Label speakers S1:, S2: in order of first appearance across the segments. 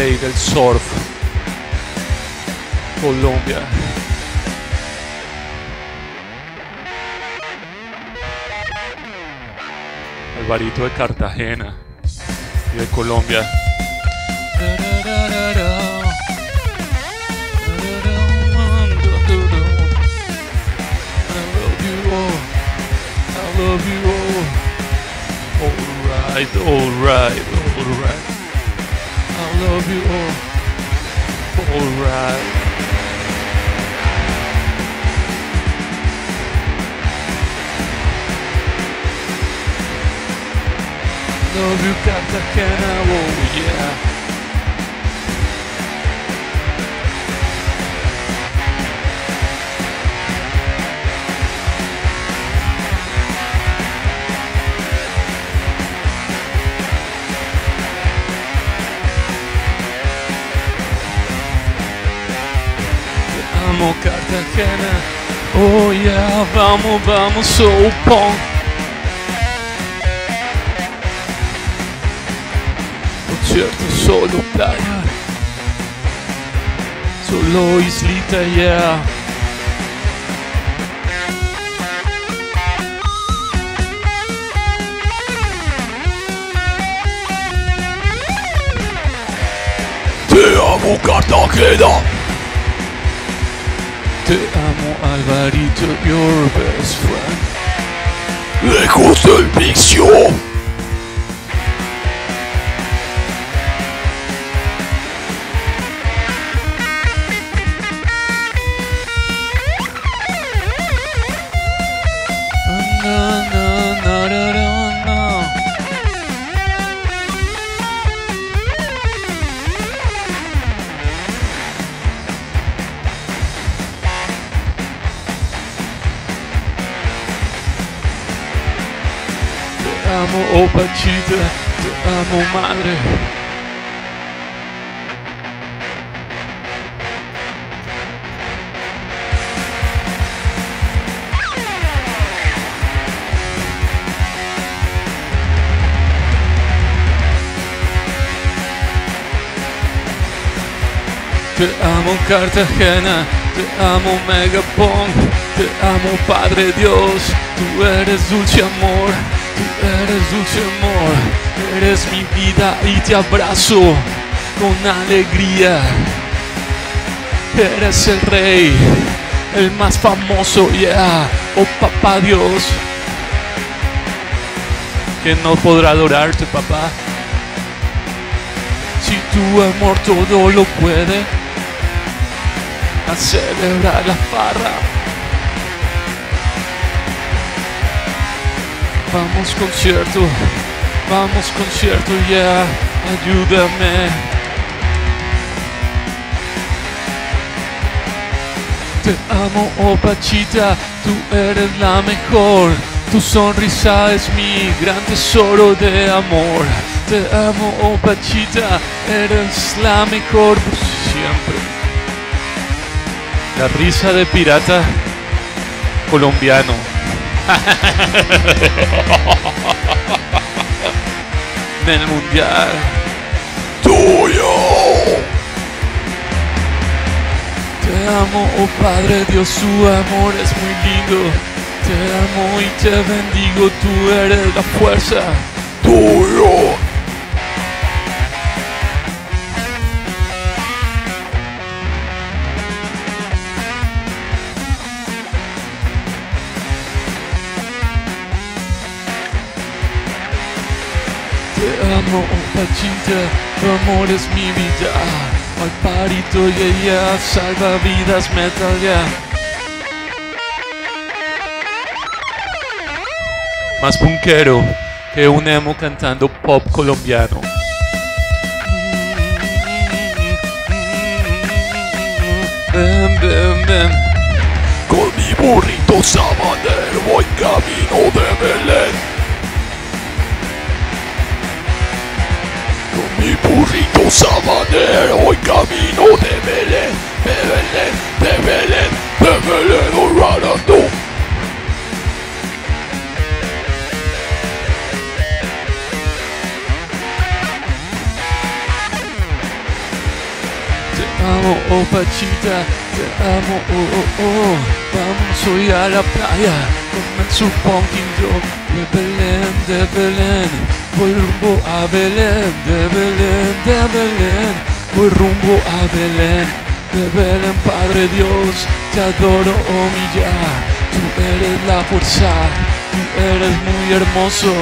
S1: del surf. Colombia. Alvarito de Cartagena y de Colombia. I love all. Love you all. Alright. Love you, Cartagena, oh yeah. Oh yeah, vamos, vamos, so punk. Concierto solo playa, solo islita, yeah.
S2: Te amo Cartagena.
S1: Te amo Alvarito, your best friend.
S2: Lejos del
S1: amo, madre. Te amo Cartagena, te amo Megapong, te amo Padre Dios, tú eres dulce amor, eres dulce amor, eres mi vida y te abrazo con alegría. Eres el rey, el más famoso, yeah, oh papá Dios. Que no podrá adorarte, papá. Si tu amor todo lo puede, a celebrar la farra. Vamos concierto, vamos concierto, ya, ayúdame. Te amo, oh Pachita, tú eres la mejor. Tu sonrisa es mi gran tesoro de amor. Te amo, oh Pachita, eres la mejor por siempre. La risa de pirata colombiano. Del mundial.
S2: Tuyo.
S1: Te amo, oh Padre Dios, su amor es muy lindo. Te amo y te bendigo, tú eres la fuerza.
S2: Tuyo.
S1: Oh Pachita, tu amor es mi vida. Al parito y ella salva vidas metal ya. Más punkero que un emo cantando pop colombiano. Ven, ven, ven.
S2: Con mi burrito sabanero voy camino de Belén. Sabanero hoy camino de Belén, de Belén, de Belén, de Belén, orando.
S1: Te amo, oh Pachita, te amo, oh, oh, oh. Vamos hoy a la playa, con su dog. De Belén, de Belén, voy rumbo a Belén, de Belén, de Belén, voy rumbo a Belén. De Belén, Padre Dios, te adoro, oh mi. Tú eres la fuerza, tú eres muy hermoso.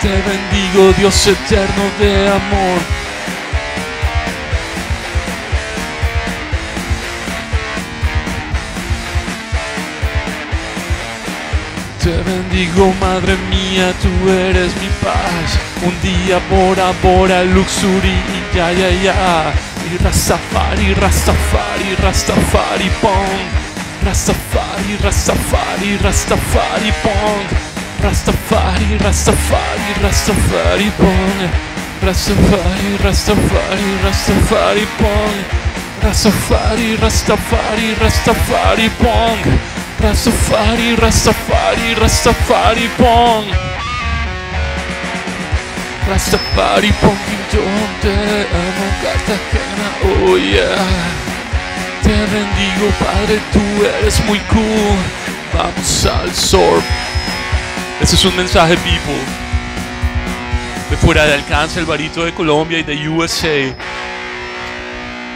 S1: Te bendigo, Dios eterno de amor. Bendigo, madre mía, tú eres mi paz. Un día Bora Bora, Luxury, ya, ya, ya. Y Rastafari, Rastafari, Rastafari, Pong. Rastafari, Rastafari, Rastafari, Pong. Rastafari, Rastafari, Rastafari, Pong. Rastafari, Rastafari, Rastafari, Pong. Rastafari, Rastafari, Rastafari, Pong. Rastafari, Rastafari, Rastafari, Pong. Rastafari, Pong, te amo, Cartagena, oh yeah. Te bendigo, Padre, tú eres muy cool. Vamos al Sorb. Ese es un mensaje, people. De fuera de alcance, el barito de Colombia y de USA.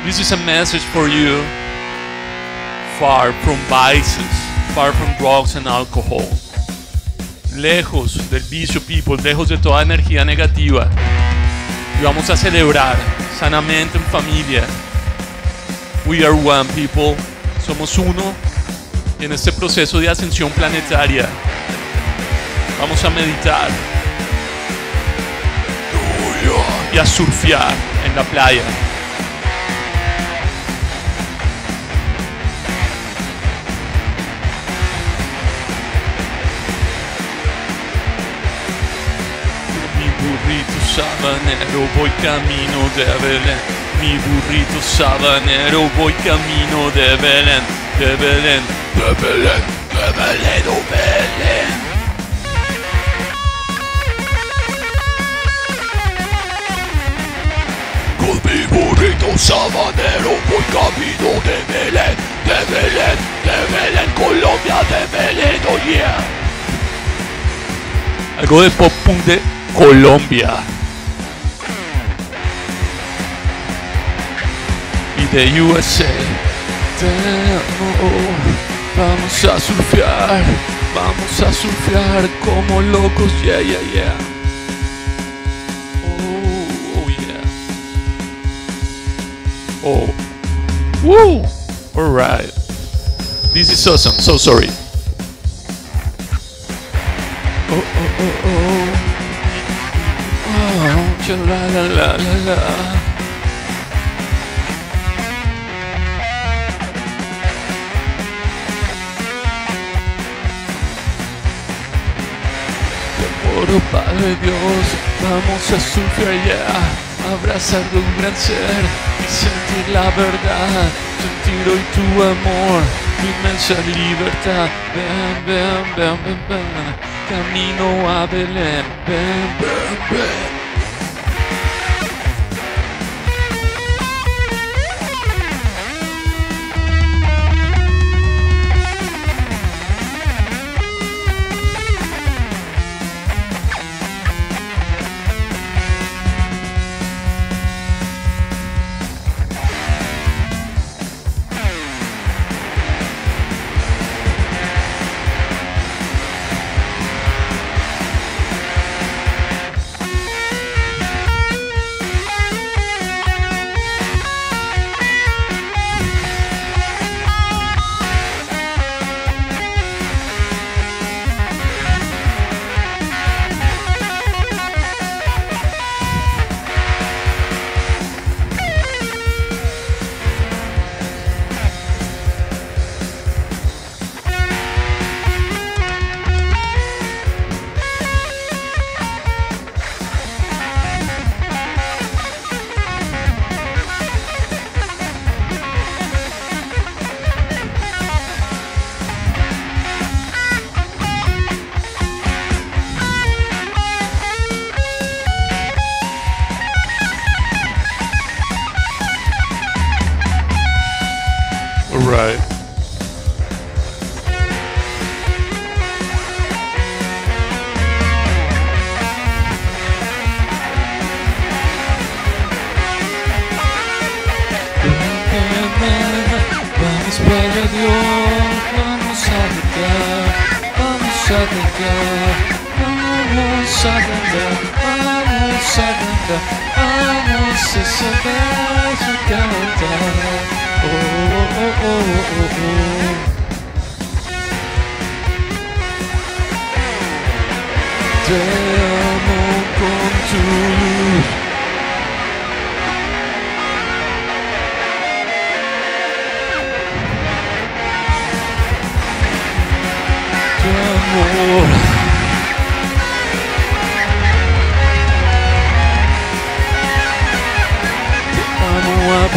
S1: This is a message for you. Far from vices, far from drugs and alcohol. Lejos del vicio, people, lejos de toda energía negativa. Y vamos a celebrar sanamente en familia. We are one, people. Somos uno en este proceso de ascensión planetaria. Vamos a meditar y a surfear en la playa. Sabanero voy camino de Belén. Mi burrito sabanero voy camino de Belén, de Belén.
S2: De Belén, de Belén, oh Belén. Con mi burrito sabanero voy camino de Belén, de Belén, de Belén, Colombia, de Belén, oh yeah.
S1: Algo de pop punk de Colombia. De USA. Te. Vamos a surfear. Vamos a surfear como locos. Yeah, yeah, yeah. Oh, oh yeah. Oh. Woo! Alright. This is awesome. So sorry. Oh, oh, oh, oh. Oh, la la la la la. Padre Dios, vamos a surfear ya, abrazar de un gran ser y sentir la verdad, sentir hoy tu amor, tu inmensa libertad. Ven, ven, ven, ven, ven, camino a Belén, ven, ven, ven.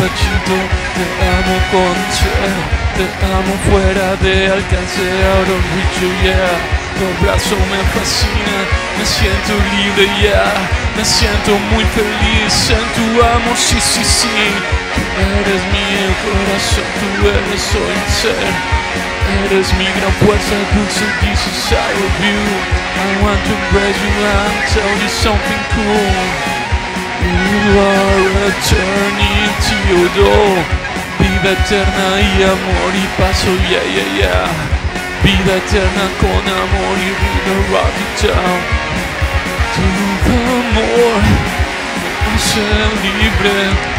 S1: Te amo con cero, te amo fuera de alcance, out of reach, you, yeah. Tu abrazo me fascina, me siento libre, yeah. Me siento muy feliz en tu amor, sí, sí, sí. Tú eres mi corazón, tú eres soy ser. Eres mi gran fuerza, dulce Jesus, I love you. I want to embrace you and tell you something cool. You are eternity, oh Vida eterna y amor y paso, yeah, yeah, yeah. Vida eterna con amor y vida rock it down. Tu amor hace libre.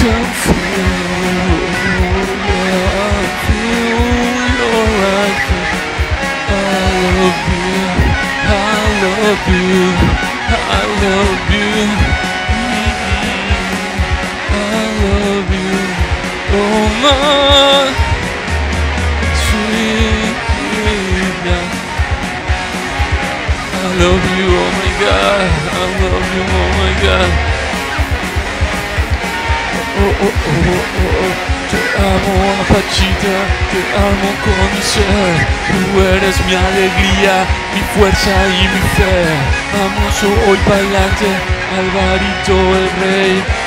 S1: Can love you, I love you, I love you, oh my sweet Linda. I love you, oh my God, I love you, oh my God. Oh, oh, oh, oh, oh. Amo, Pachita, te amo con mi ser. Tú eres mi alegría, mi fuerza y mi fe. Vamos hoy para adelante, Alvarito el rey.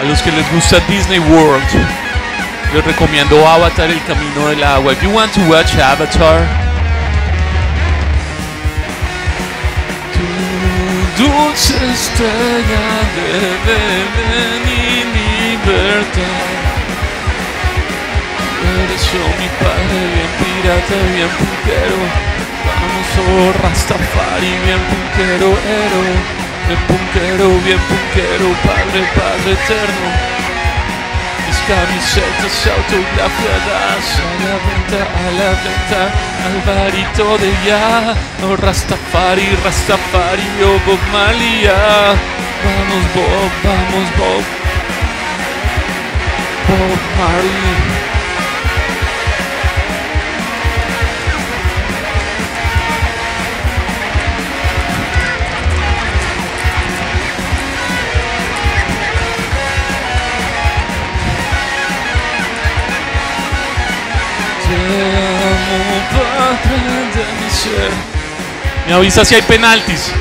S1: A los que les gusta Disney World, les recomiendo Avatar, El Camino del Agua. If you want to watch Avatar, tu dulce estrella de mi libertad. Eres yo mi padre, bien pirata, bien punkero Oh Rastafari, bien punkero, ero. Bien punkero, bien punkero, padre, padre eterno. Mis camisetas autografiadas. A la venta, a la venta Alvarito de ya, oh Rastafari, Rastafari, oh Bob Malia Vamos Bob, vamos Bob. Bob Marley Me avisa si hay penaltis.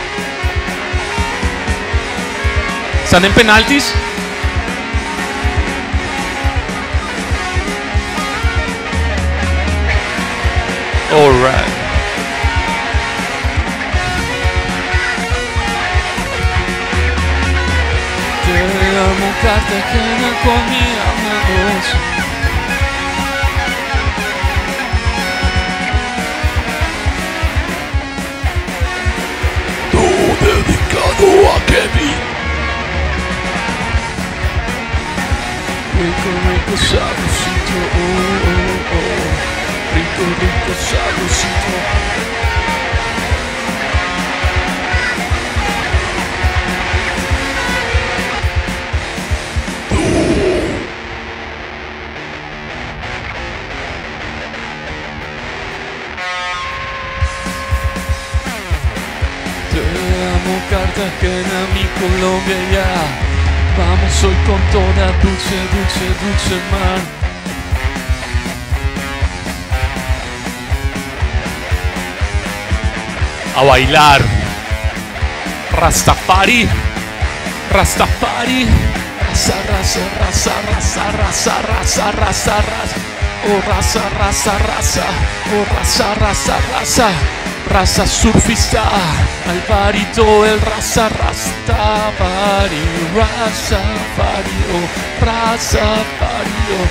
S1: ¿Están en penaltis? All right. Cartagena, con
S2: ricco,
S1: ricco, salvo sito, oh, oh, oh. Ricco, ricco, salvo sito. Cartagena, mi Colombia, yeah. Vamos hoy con toda dulce, dulce, dulce mar. A bailar. Rastafari. Rastafari. Raza, raza, raza, raza, raza, raza, raza, raza. Oh, raza, raza, raza. Oh, raza, raza, raza. Raza surfista. Alvarito, el raza, rastafari. Raza, fari, oh, raza, fari, oh.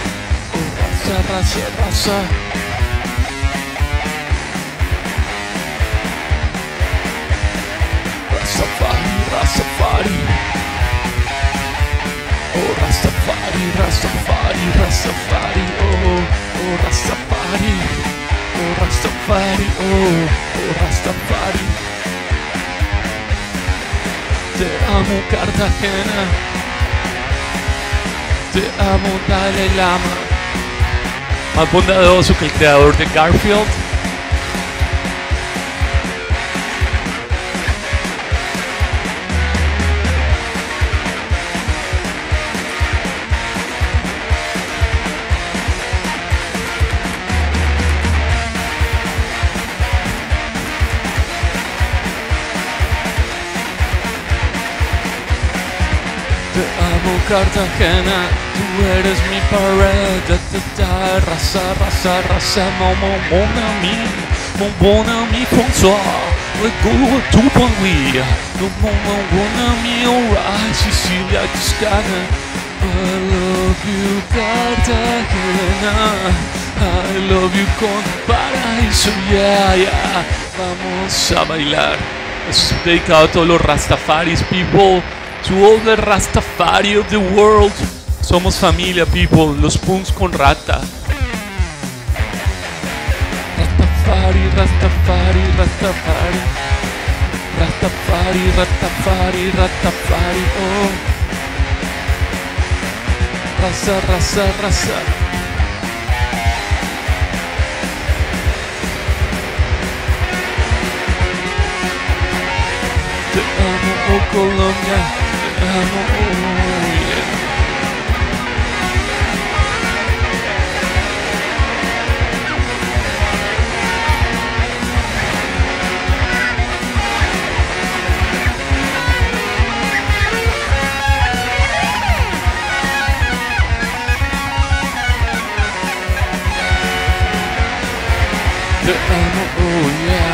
S1: Oh, raza, raza, raza. Rastafari, Rastafari. Oh, Rastafari, Rastafari, Rastafari, oh, oh, Rastafari, oh, Rastafari, oh, oh, Rastafari. Te amo, Cartagena. Te amo, Dalai Lama. Más bondadoso que el creador de Garfield. Amo Cartagena, tú eres mi pared, da, da, da, raza, raza, raza, mon, mon, mon ami, mon bon ami François, le go tu bon lui, mon, mon, mon bon ami, alright, Sicilia, Toscana, I love you Cartagena, I love you con paraíso, yeah, yeah, vamos a bailar, dedicado a todos los Rastafaris people, To all the Rastafari of the world. Somos familia, people. Los punks con rata. Rastafari, Rastafari, Rastafari. Rastafari, Rastafari, Rastafari. Oh. Raza, raza, raza. Te amo, oh Colombia. Te amo, oh yeah.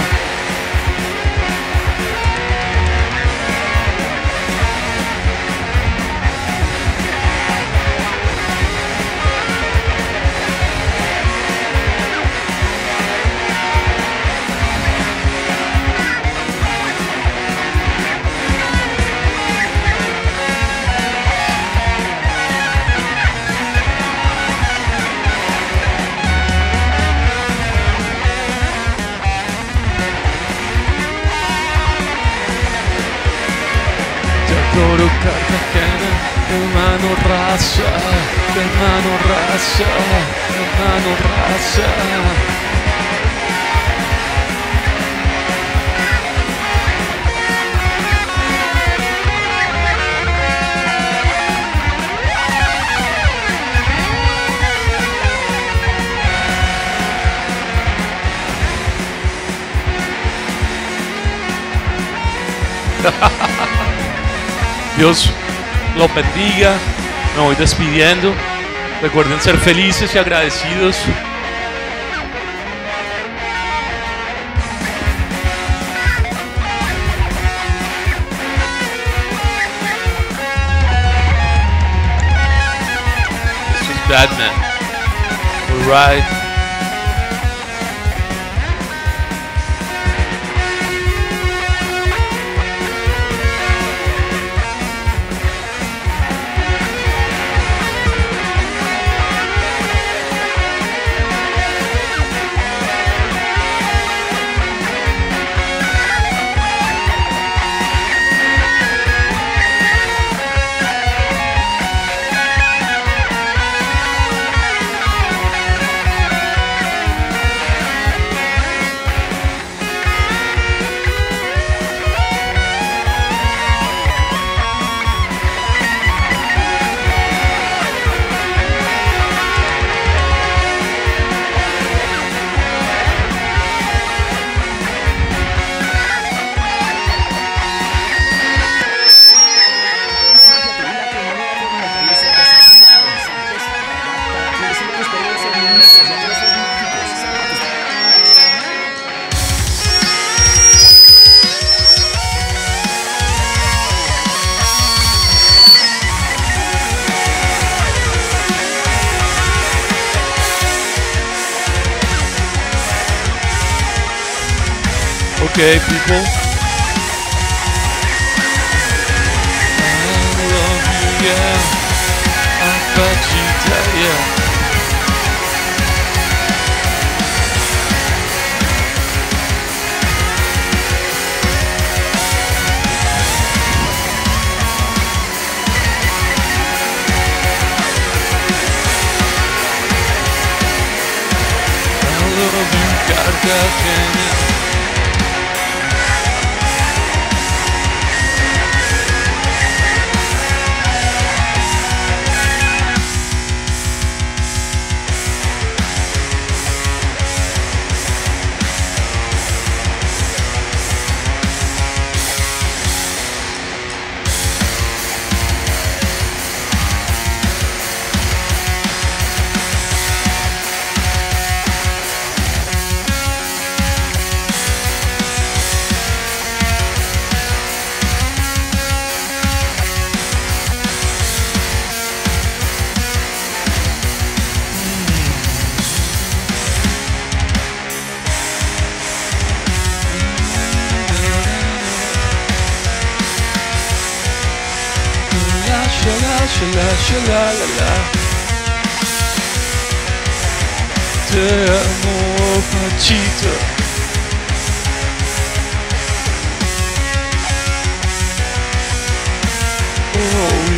S1: Raza, hermano raza, hermano raza. Dios los bendiga. Me voy despidiendo. Recuerden ser felices y agradecidos. Batman. Okay, people.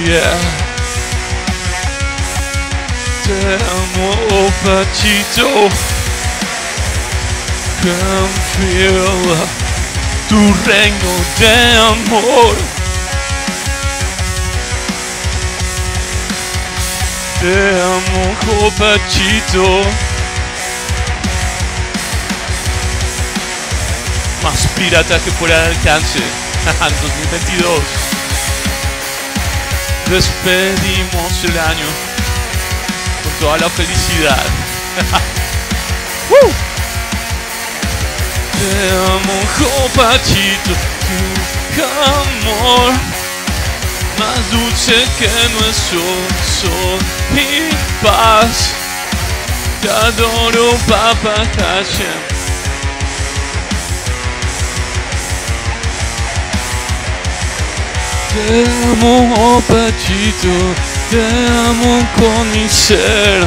S1: Yeah Te amo Pachito Can feel tu reino de amor Te amo, copachito. Más pirata que fuera al alcance. En 2022. Despedimos el año con toda la felicidad. ¡Woo! Te amo, copachito. Tu amor más dulce que nuestro sol y paz. Te adoro, Papa Hashem. Te amo, oh Pachito, te amo con mi ser.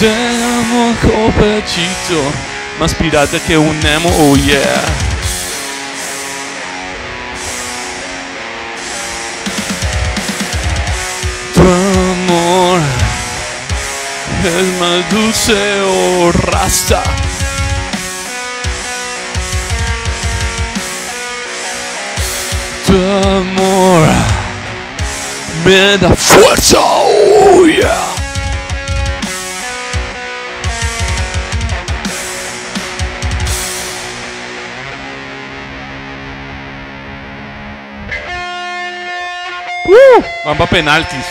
S1: Te amo, oh Pachito, más pirata que un Nemo, oh yeah. Tu amor es más dulce, oh Rasta. Amor me da fuerza, oh yeah. Uh, van pa' penaltis.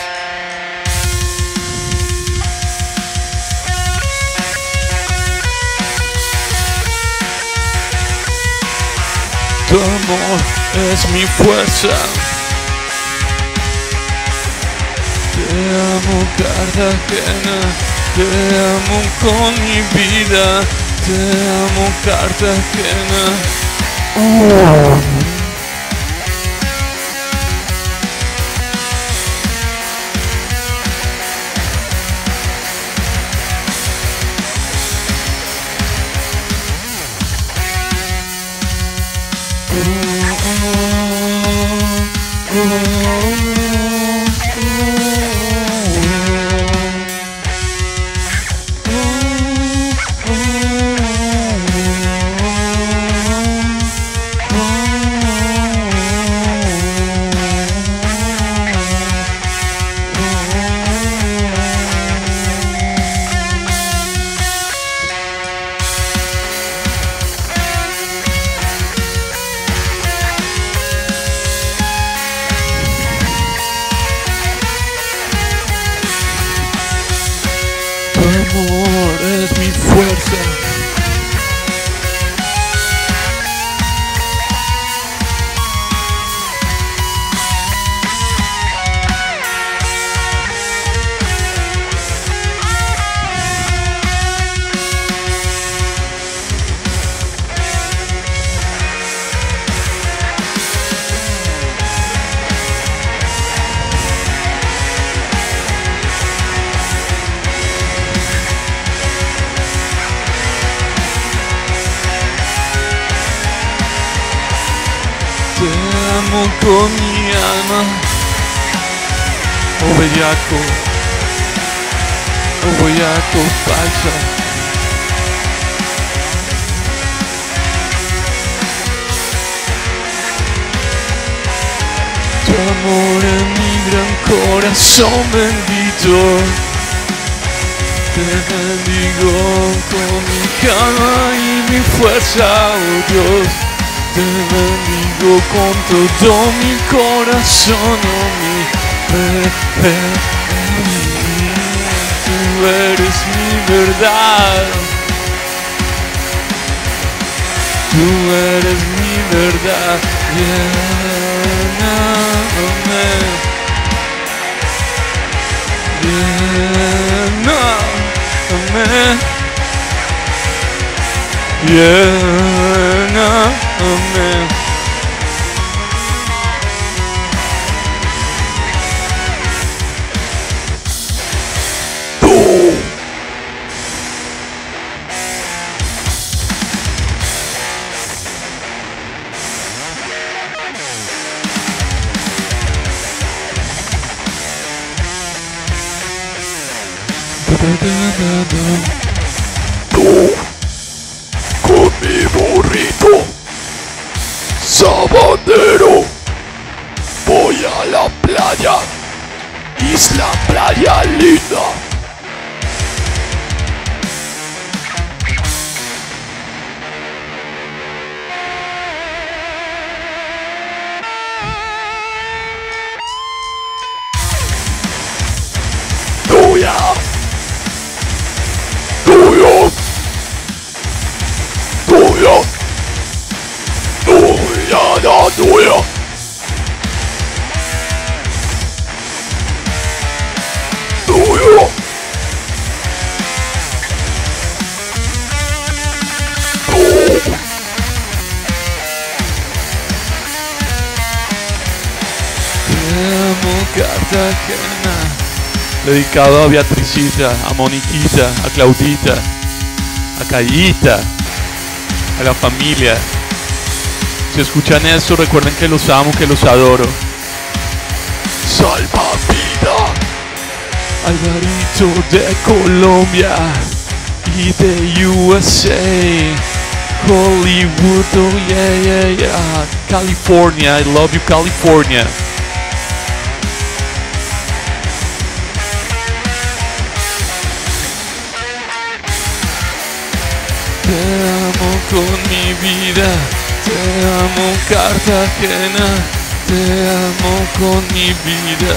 S1: Tu amor es mi fuerza. Te amo Cartagena, te amo con mi vida, te amo Cartagena. Bendito. Te bendigo con mi calma y mi fuerza, oh Dios. Te bendigo con todo mi corazón, oh mi fe. Tú eres mi verdad. Tú eres mi verdad. Lléname. Lléname. Lléname.
S2: Tú, tú,
S1: Dedicado a Beatricita, a Moniquita, a Claudita, a Cayita, a la familia. Si escuchan esto, recuerden que los amo, que los adoro.
S2: Salva vida.
S1: Alvarito de Colombia y de USA. Hollywood, oh yeah, yeah, yeah. California, I love you, California. Con mi vida, te amo Cartagena, te amo con mi vida,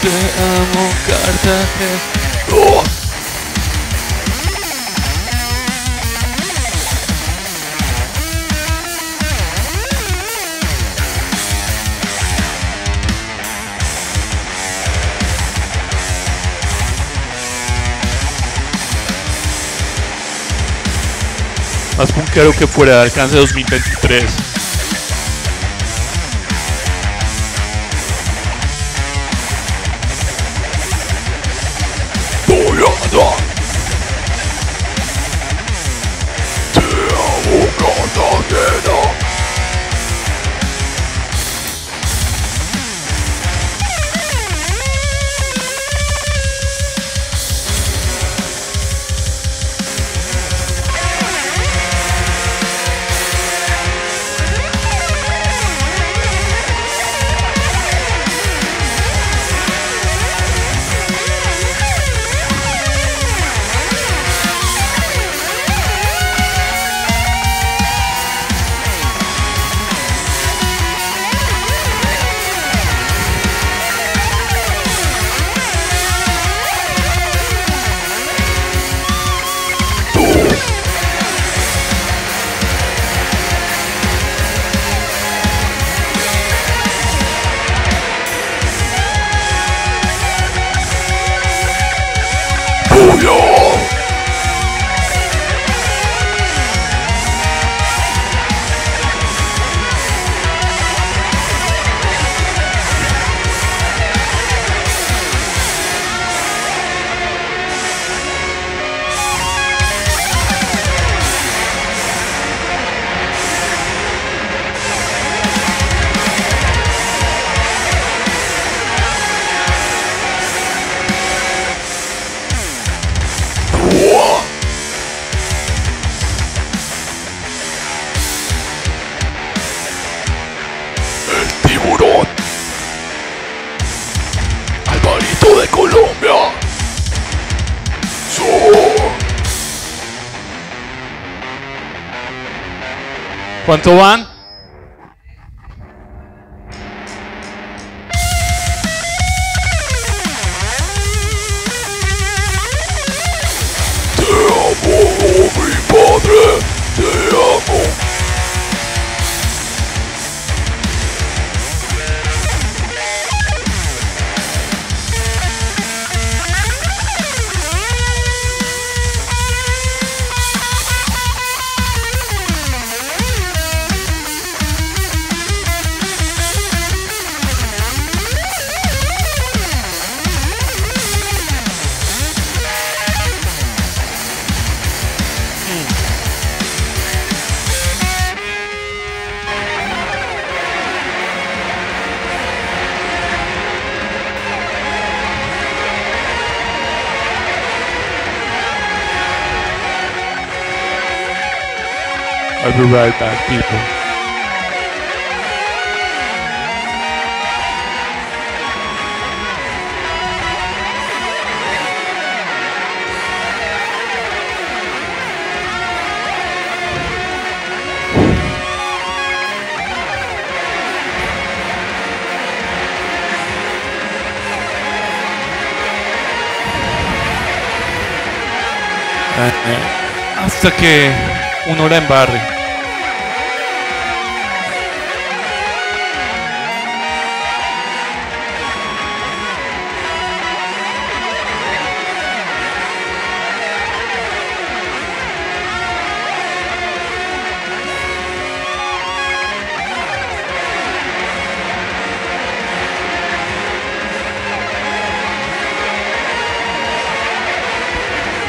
S1: te amo Cartagena.
S2: Oh.
S1: Más punkero que fuera de alcance 2023.
S2: 1
S1: to 1. Right back, people. Hasta que uno la embarre.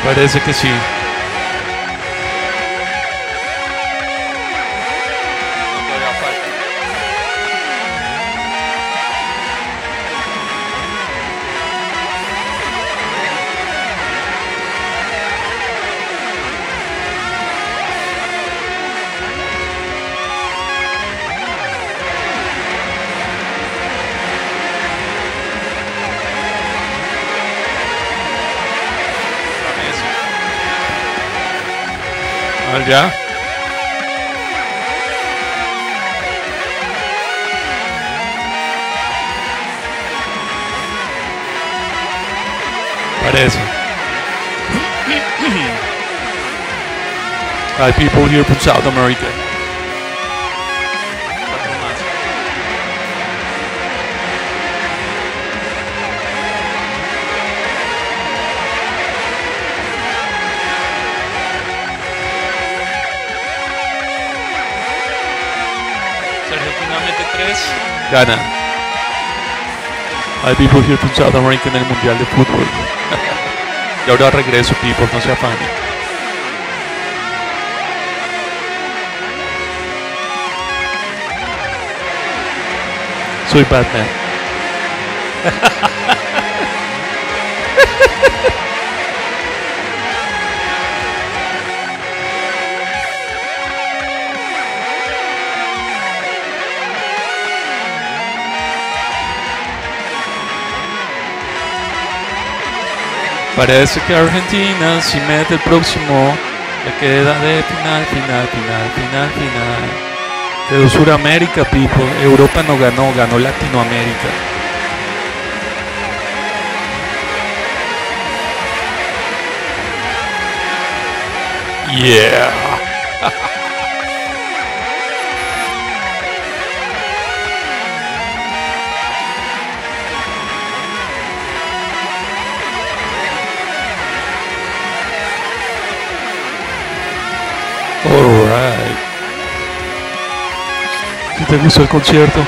S1: Parece que sí. Ver, ya. Parece. Hay people here from South America. Gana. Hay people here from South America en el Mundial de Fútbol. y ahora regreso, people, no se afanen. Soy Batman. Parece que Argentina, si mete el próximo, le queda de final, final, final, final, final. Quedó Suramérica, people. Europa no ganó, ganó Latinoamérica. Yeah. Te gustó el concierto.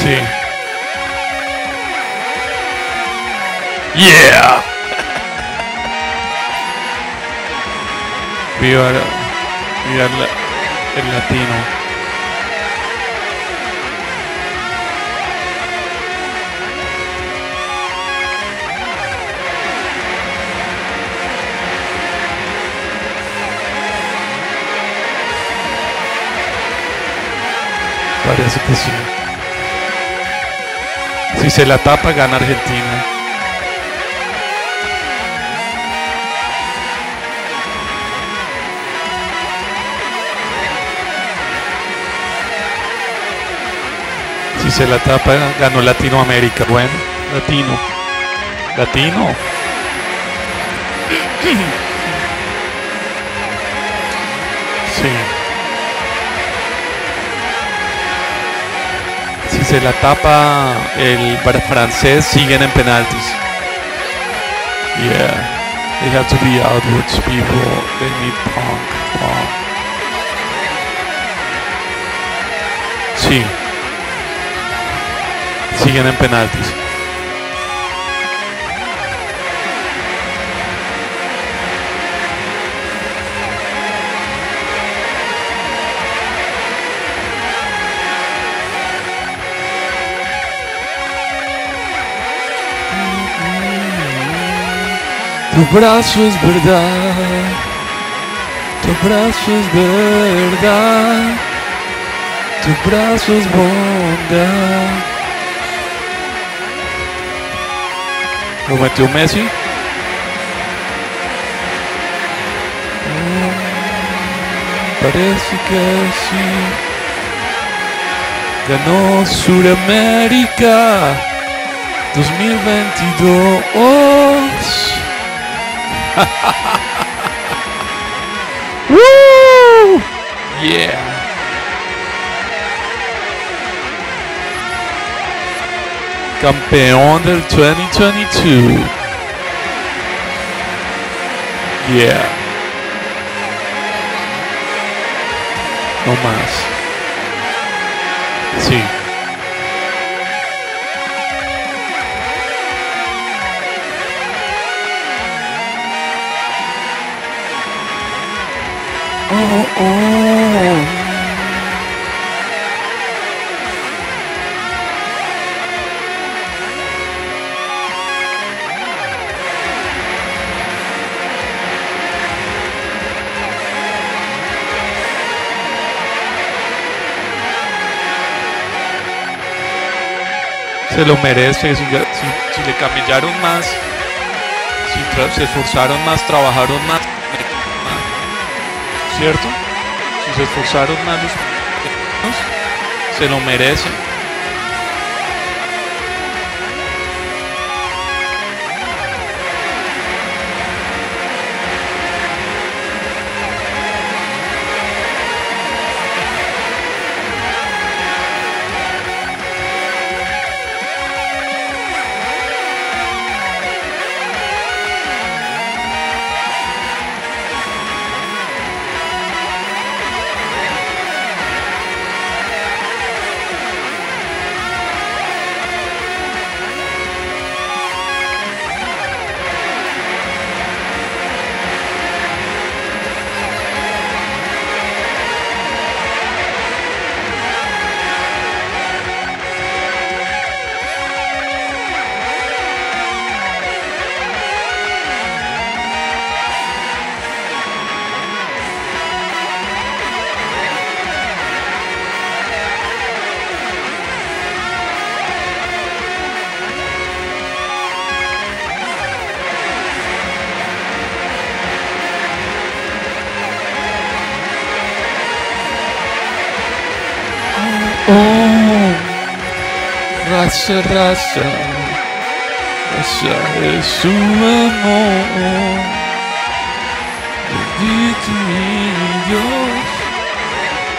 S1: Sí. Yeah. Viva, la- viva la- el latino. Si se la tapa, gana Argentina. Si se la tapa, ganó Latinoamérica. Bueno, latino. Latino. Sí. Si se la tapa el francés, siguen en penaltis. Yeah. They have to be outwards people. They need punk. punk. Sí. Siguen en penaltis. Tu brazo es verdad, tu brazo es verdad, tu brazo es bondad. Lo metió Messi. Mm, Parece que sí. Ganó Suramérica 2022. Woo! Yeah. Campeón del 2022. Yeah. No más. Sí. Se lo merece, si, le camillaron más, si se esforzaron más, trabajaron más, ¿cierto? Si se esforzaron más los se lo merecen. Raza, raza, raza es su amor. Bendito mi Dios,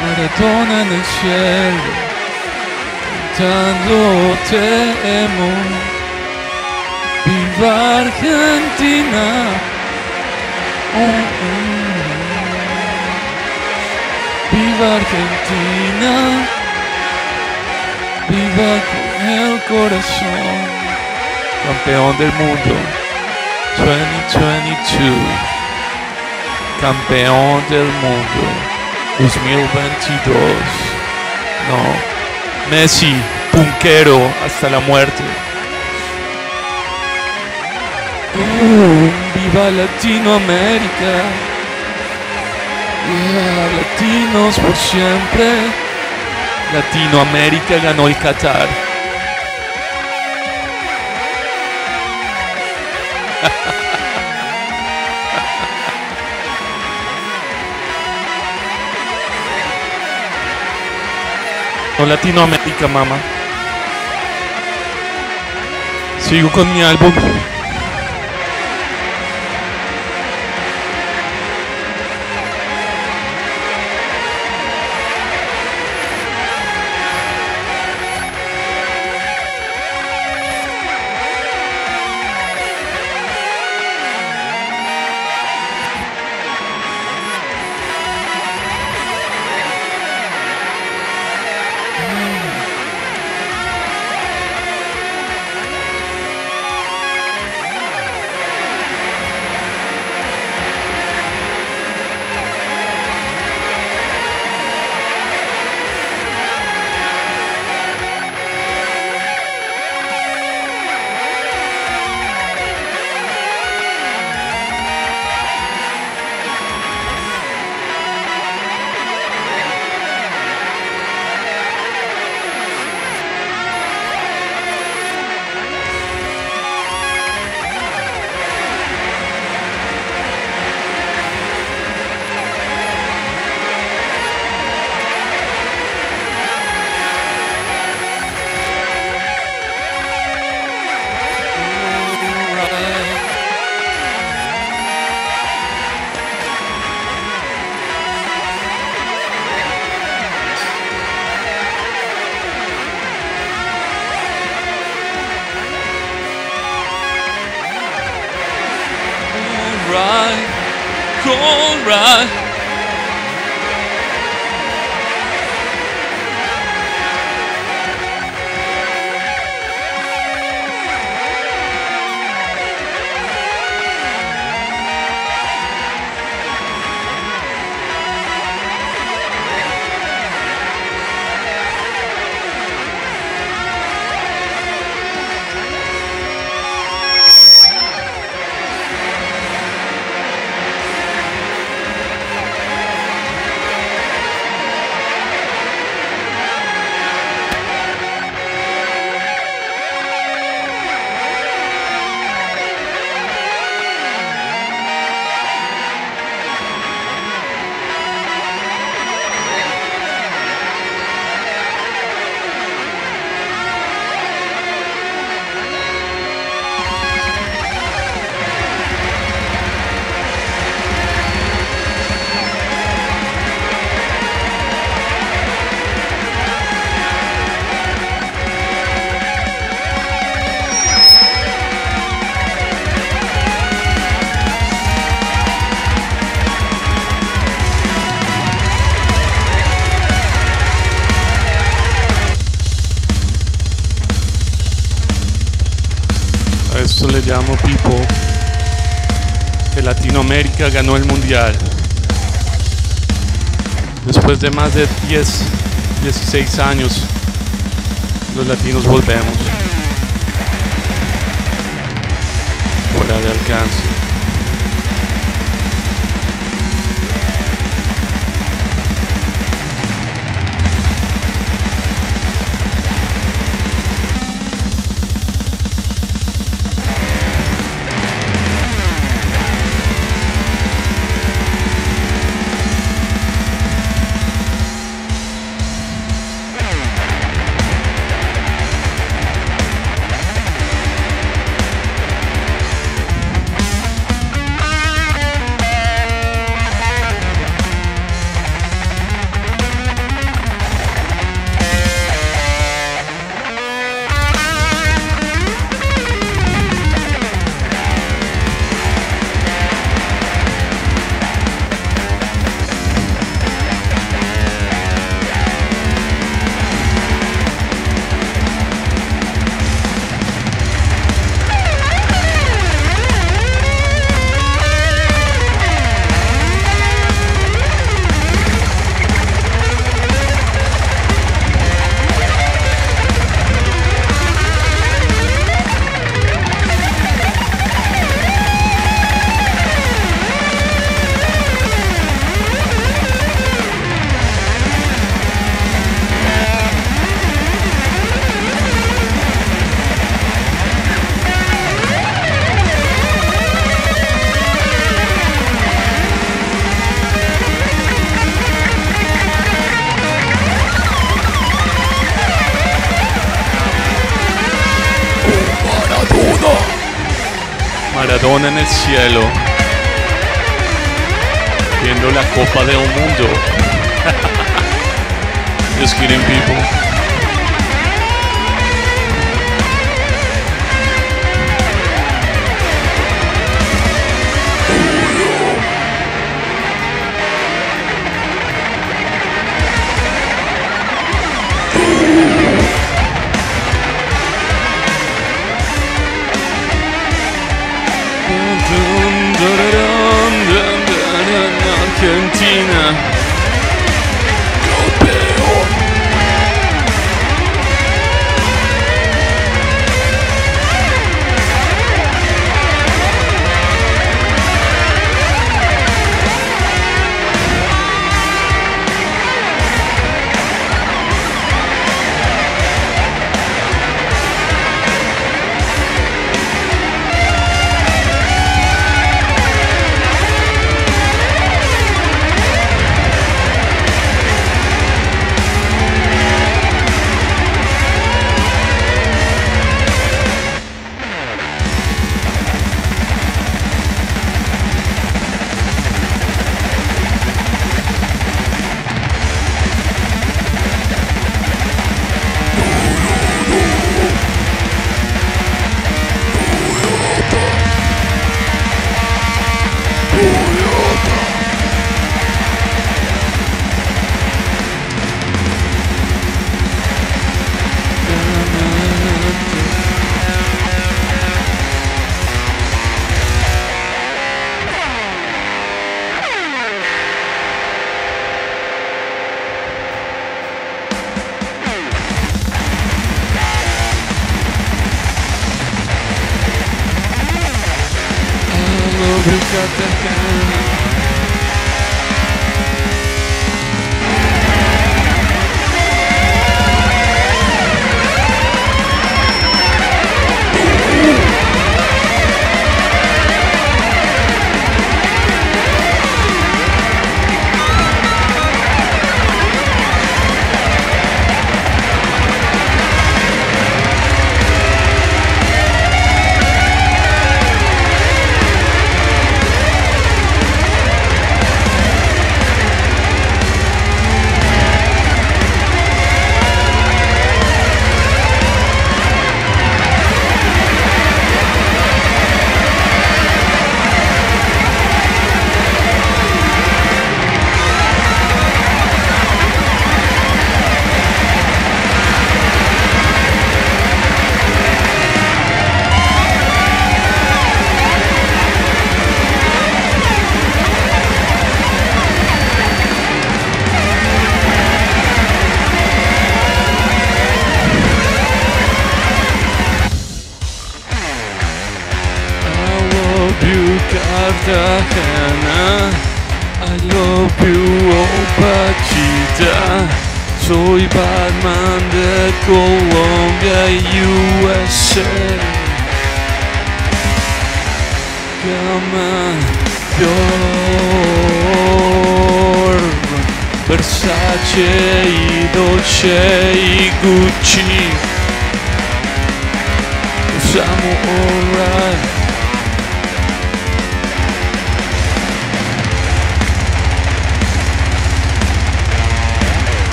S1: maratona en el cielo, cantando te amo. Viva Argentina. Oh, oh. Viva Argentina, viva con el corazón, campeón del mundo 2022, campeón del mundo 2022. No, Messi, punquero hasta la muerte. Uh, viva Latinoamérica. Yeah, latinos por siempre. Latinoamérica ganó el Qatar. No Latinoamérica, mamá. Sigo con mi álbum. Ganó el mundial. Después de más de 10, 16 años, los latinos volvemos. En el cielo,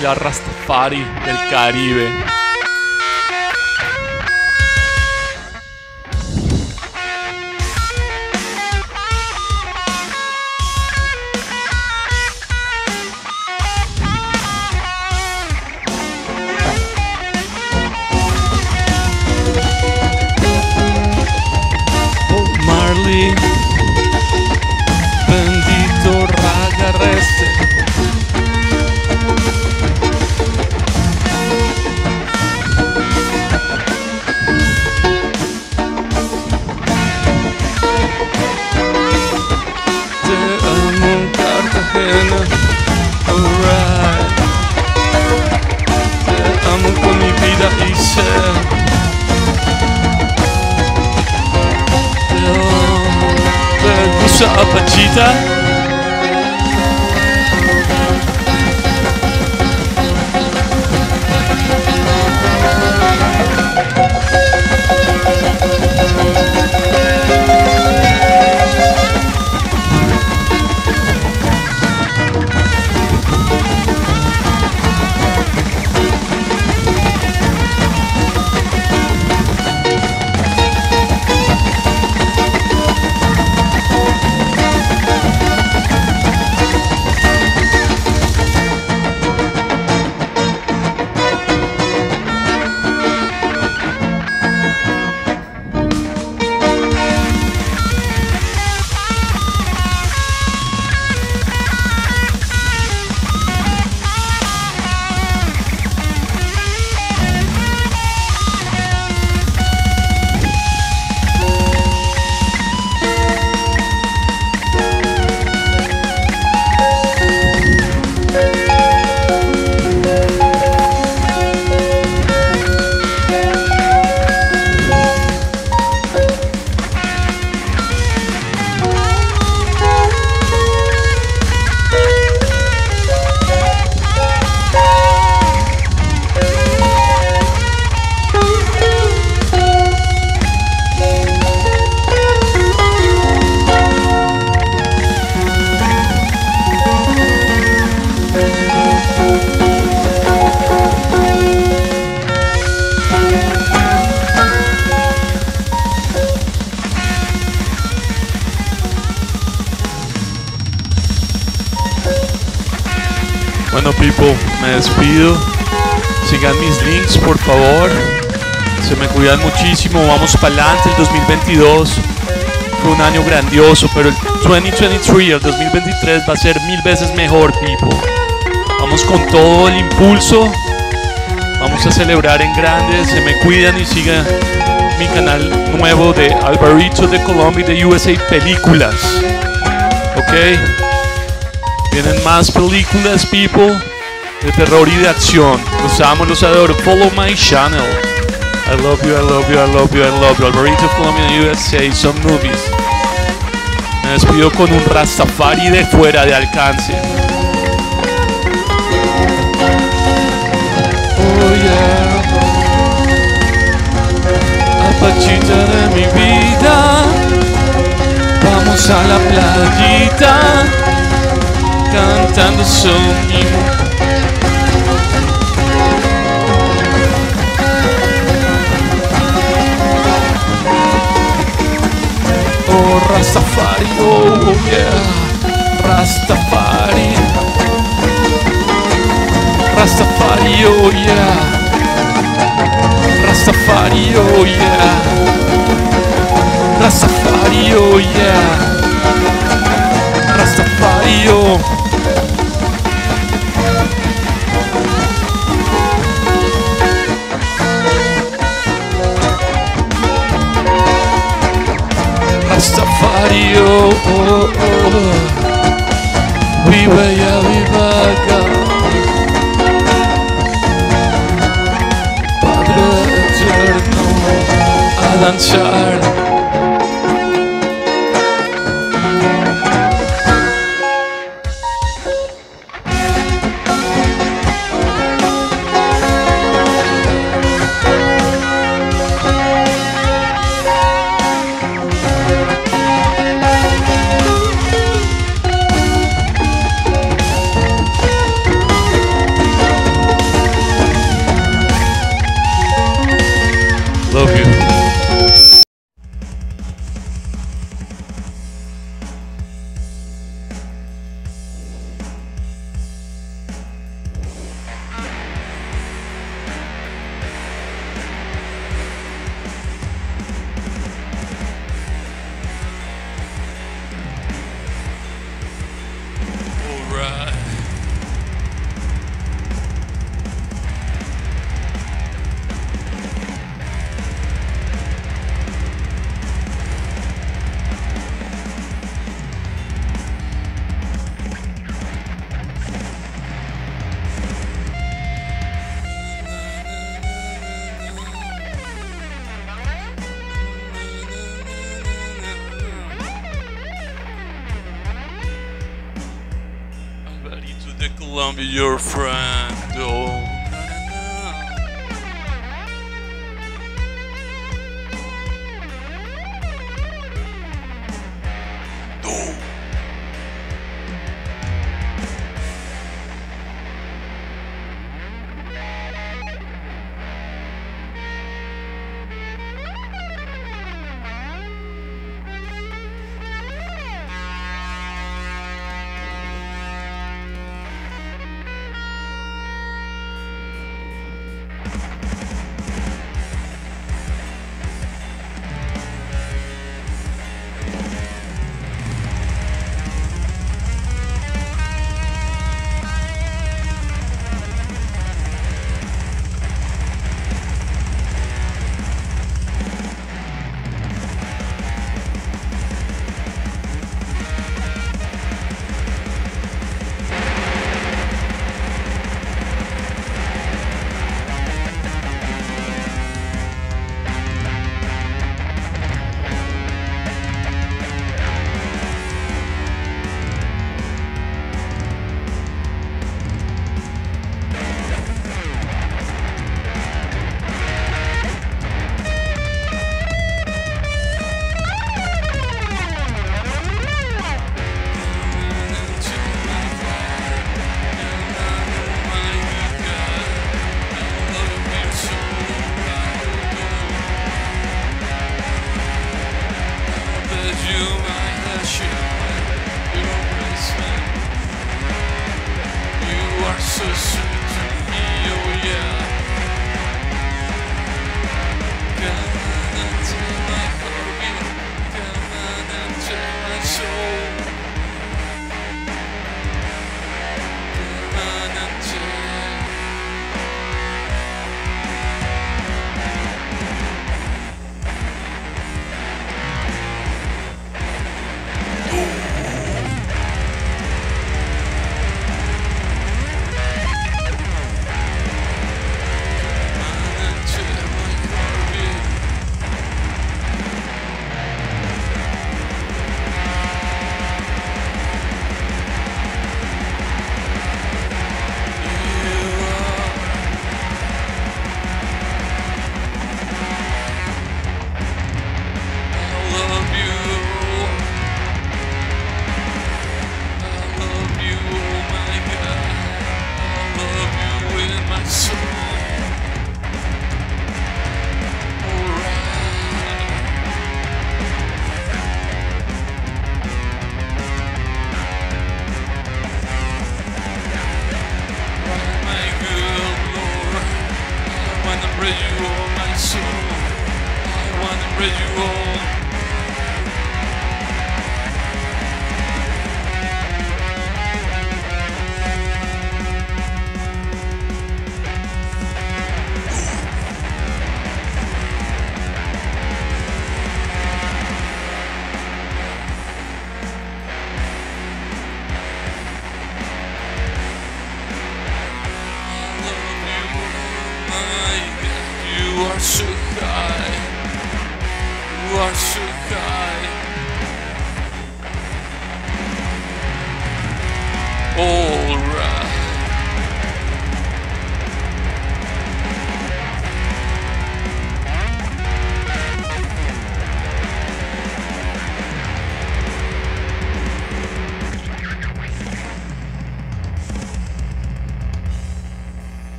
S1: bailar Rastafari del Caribe. Favor. Se me cuidan muchísimo. Vamos para adelante. El 2022 fue un año grandioso, pero el 2023, el 2023 va a ser mil veces mejor, people. Vamos con todo el impulso. Vamos a celebrar en grande. Se me cuidan y sigan mi canal nuevo de Alvarito de Colombia y de USA Películas. Ok. Vienen más películas, people, de terror y de acción. Los amo, los adoro. Follow my channel. I love you, I love you, I love you, I love you. Alvarito Colombia USA, some movies. Me despido con un Rastafari de fuera de alcance. Oh yeah. Apachita de mi vida. Vamos a la playita cantando sonido. Oh, Rastafari, oh yeah, Rastafari, Rastafari, oh yeah, Rastafari, oh yeah, Rastafari, oh yeah, Rastafari, oh. Rastafari, oh, oh, oh. Viva ya, viva acá. Padre eterno, a Love you. Your friend.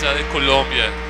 S1: De allá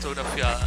S1: Sigan